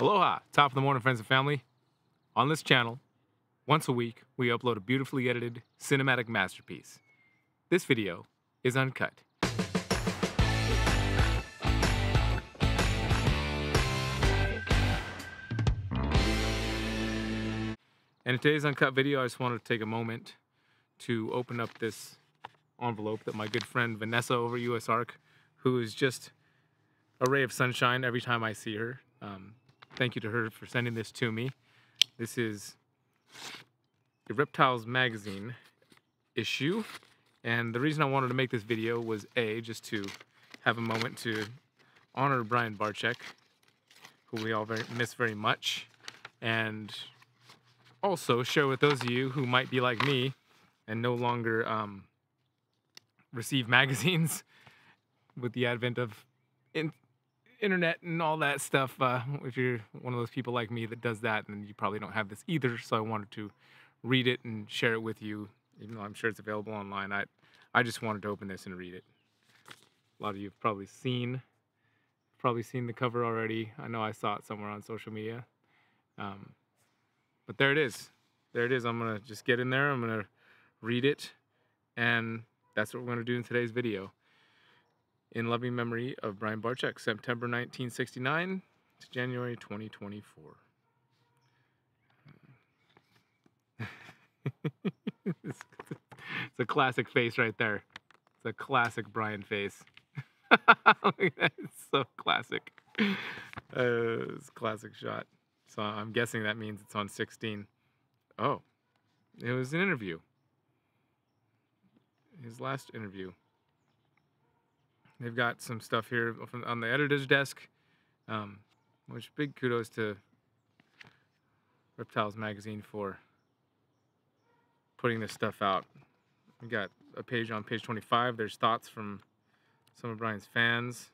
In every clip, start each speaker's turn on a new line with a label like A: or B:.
A: Aloha, top of the morning, friends and family. On this channel, once a week, we upload a beautifully edited cinematic masterpiece. This video is uncut. And in today's uncut video, I just wanted to take a moment to open up this envelope that my good friend Vanessa over USARK, who is just a ray of sunshine every time I see her. Um, thank you to her for sending this to me. This is the Reptiles magazine issue. And the reason I wanted to make this video was A, just to have a moment to honor Brian Barczyk, who we all very, miss very much, and also share with those of you who might be like me and no longer um, receive magazines with the advent of in- internet and all that stuff. Uh, if you're one of those people like me that does that, then you probably don't have this either. So I wanted to read it and share it with you, even though I'm sure it's available online. I, I just wanted to open this and read it. A lot of you have probably seen, probably seen the cover already. I know I saw it somewhere on social media. Um, but there it is. There it is. I'm gonna just get in there. I'm gonna read it, and that's what we're gonna do in today's video. In loving memory of Brian Barczyk, September 1969 to January 2024. it's a classic face right there. It's a classic Brian face. it's so classic. Uh, it's a classic shot. So I'm guessing that means it's on 16. Oh, it was an interview. His last interview. They've got some stuff here from, on the editor's desk, um, which big kudos to Reptiles Magazine for putting this stuff out. We got a page on page 25. There's thoughts from some of Brian's fans.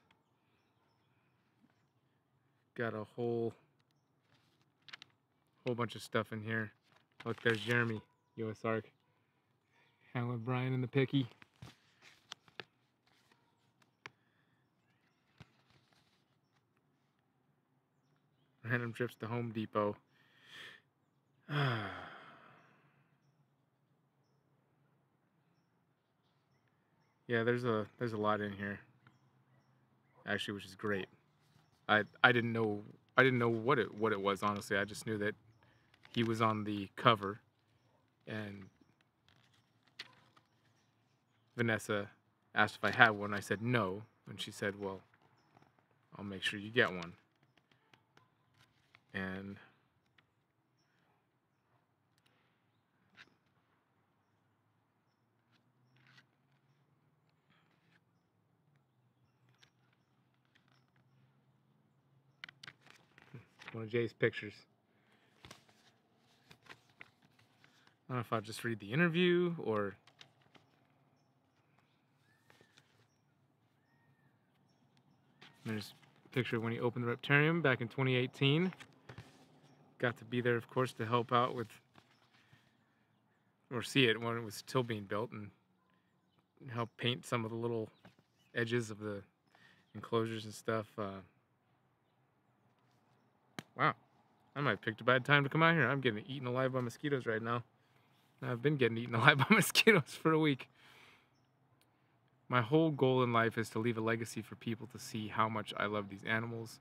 A: Got a whole whole bunch of stuff in here. Look, there's Jeremy, USARK. Hang with Brian and the Picky. Random trips to Home Depot. yeah, there's a there's a lot in here. Actually, which is great. I I didn't know I didn't know what it what it was honestly. I just knew that he was on the cover and Vanessa asked if I had one. I said no, and she said, "Well, I'll make sure you get one." And one of Jay's pictures. I don't know if I'll just read the interview or there's a picture of when he opened the Reptarium back in 2018. Got to be there, of course, to help out with or see it when it was still being built and help paint some of the little edges of the enclosures and stuff. Uh, wow, I might have picked a bad time to come out here. I'm getting eaten alive by mosquitoes right now. I've been getting eaten alive by mosquitoes for a week. My whole goal in life is to leave a legacy for people to see how much I love these animals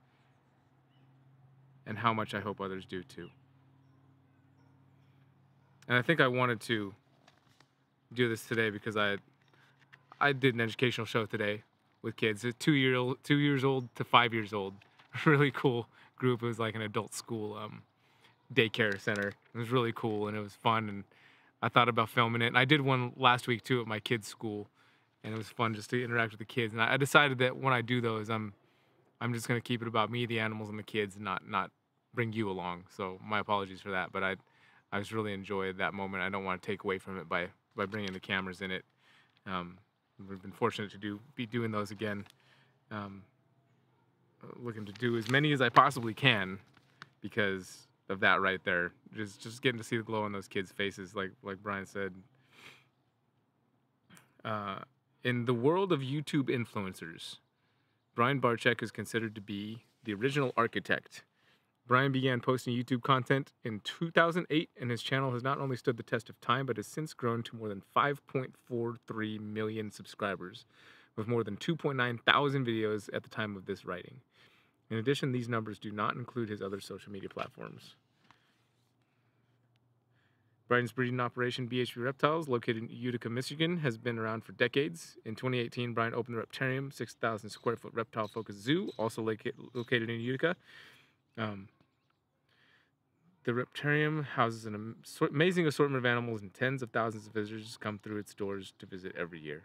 A: and how much I hope others do too. And I think I wanted to do this today because I I did an educational show today with kids, two year old, two years old to five years old. Really cool group. It was like an adult school um, daycare center. It was really cool and it was fun and I thought about filming it. And I did one last week too at my kids' school, and it was fun just to interact with the kids. And I decided that when I do those, I'm I'm just gonna keep it about me, the animals, and the kids, not not bring you along. So my apologies for that, but I I just really enjoyed that moment. I don't want to take away from it by by bringing the cameras in it. Um, we've been fortunate to do be doing those again. Um, looking to do as many as I possibly can because of that right there. Just just getting to see the glow on those kids' faces, like like Brian said. Uh, in the world of YouTube influencers, Brian Barczyk is considered to be the original architect Brian began posting YouTube content in 2008, and his channel has not only stood the test of time, but has since grown to more than 5.43 million subscribers, with more than 2.9 thousand videos at the time of this writing. In addition, these numbers do not include his other social media platforms. Brian's breeding operation, BHB Reptiles, located in Utica, Michigan, has been around for decades. In 2018, Brian opened the Reptarium, 6,000 square foot reptile focused zoo, also located in Utica. Um, the Reptarium houses an amazing assortment of animals, and tens of thousands of visitors come through its doors to visit every year.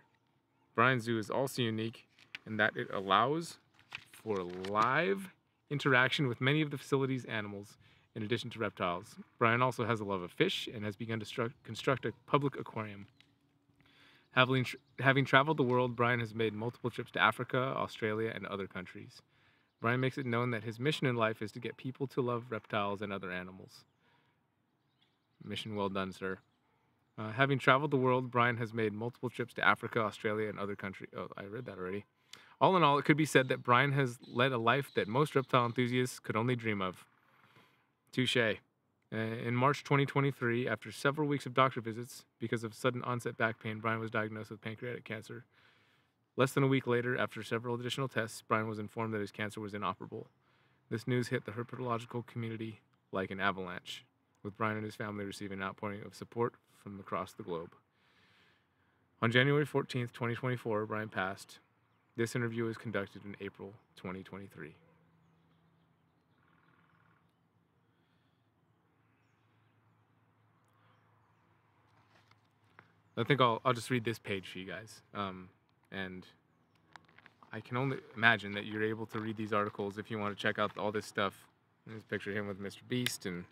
A: Brian Zoo is also unique in that it allows for live interaction with many of the facility's animals in addition to reptiles. Brian also has a love of fish and has begun to construct a public aquarium. Having, having traveled the world, Brian has made multiple trips to Africa, Australia, and other countries. Brian makes it known that his mission in life is to get people to love reptiles and other animals. Mission well done, sir. Uh, having traveled the world, Brian has made multiple trips to Africa, Australia, and other countries. Oh, I read that already. All in all, it could be said that Brian has led a life that most reptile enthusiasts could only dream of. Touche. Uh, in March 2023, after several weeks of doctor visits because of sudden onset back pain, Brian was diagnosed with pancreatic cancer. Less than a week later, after several additional tests, Brian was informed that his cancer was inoperable. This news hit the herpetological community like an avalanche, with Brian and his family receiving an outpouring of support from across the globe. On January 14th, 2024, Brian passed. This interview was conducted in April 2023. I think I'll, I'll just read this page for you guys. Um, and I can only imagine that you're able to read these articles if you want to check out all this stuff. There's a picture of him with Mr. Beast and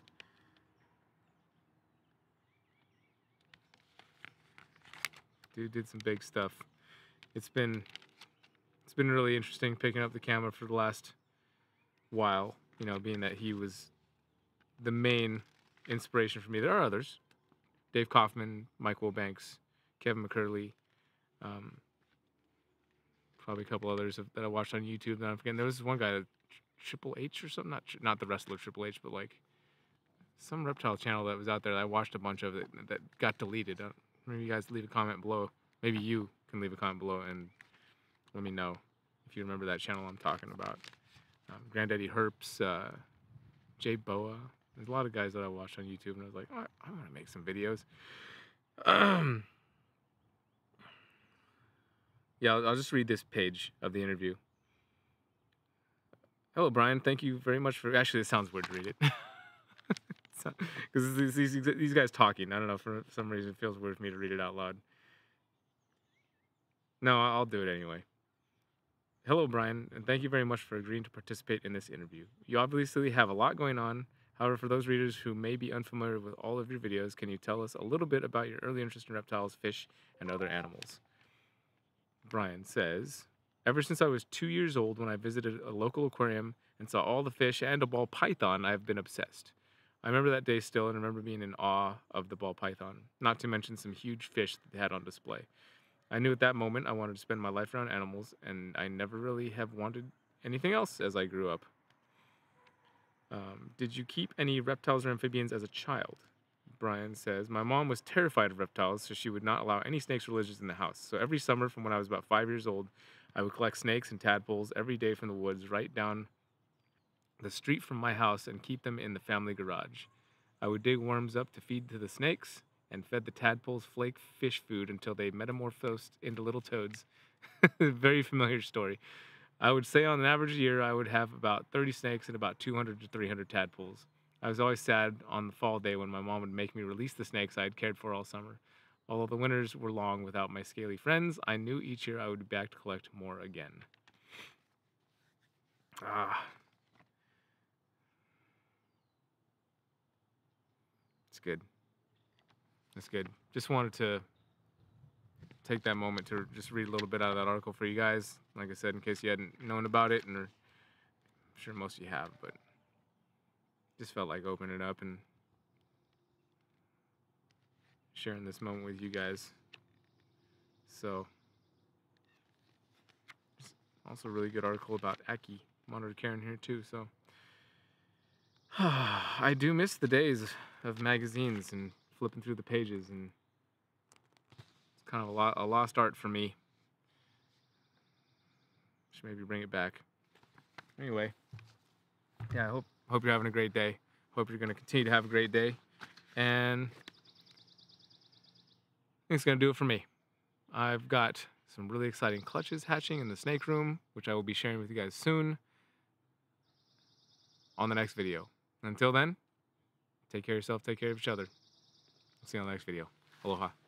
A: dude did some big stuff. It's been it's been really interesting picking up the camera for the last while, you know, being that he was the main inspiration for me. There are others, Dave Kaufman, Michael Banks, Kevin McCurley, um, probably a couple others that I watched on YouTube that I'm forgetting. There was one guy, Triple H or something, not not the wrestler Triple H, but like some reptile channel that was out there that I watched a bunch of that that got deleted. maybe you guys leave a comment below. Maybe you can leave a comment below and let me know if you remember that channel I'm talking about. Um, Granddaddy Herps, uh, Jay Boa, there's a lot of guys that I watched on YouTube, and I was like, oh, I want to make some videos. Um, yeah, I'll, just read this page of the interview. Hello, Brian. Thank you very much for. Actually, it sounds weird to read it. Because these, these, these guys talking. I don't know, for some reason, it feels weird for me to read it out loud. No, I'll do it anyway. Hello, Brian, and thank you very much for agreeing to participate in this interview. You obviously have a lot going on, However, for those readers who may be unfamiliar with all of your videos, can you tell us a little bit about your early interest in reptiles, fish, and other animals? Brian says, Ever since I was two years old, when I visited a local aquarium and saw all the fish and a ball python, I have been obsessed. I remember that day still and remember being in awe of the ball python, not to mention some huge fish that they had on display. I knew at that moment I wanted to spend my life around animals, and I never really have wanted anything else as I grew up. Um, did you keep any reptiles or amphibians as a child? Brian says, My mom was terrified of reptiles, so she would not allow any snakes or lizards in the house. So every summer from when I was about five years old, I would collect snakes and tadpoles every day from the woods right down the street from my house and keep them in the family garage. I would dig worms up to feed to the snakes and fed the tadpoles flake fish food until they metamorphosed into little toads. Very familiar story. I would say on an average year, I would have about 30 snakes and about 200 to 300 tadpoles. I was always sad on the fall day when my mom would make me release the snakes I had cared for all summer. Although the winters were long without my scaly friends, I knew each year I would be back to collect more again. Ah. It's good. It's good. Just wanted to take that moment to just read a little bit out of that article for you guys. Like I said, in case you hadn't known about it, and I'm sure most of you have, but just felt like opening it up and sharing this moment with you guys. So, also really good article about Ackie, monitor Karen here too. So, I do miss the days of magazines and flipping through the pages, and it's kind of a, lo- a lost art for me. Should maybe bring it back. Anyway, yeah, I hope hope you're having a great day. Hope you're gonna continue to have a great day, and I think it's gonna do it for me. I've got some really exciting clutches hatching in the snake room, which I will be sharing with you guys soon on the next video. Until then, take care of yourself, take care of each other. See you on the next video. Aloha.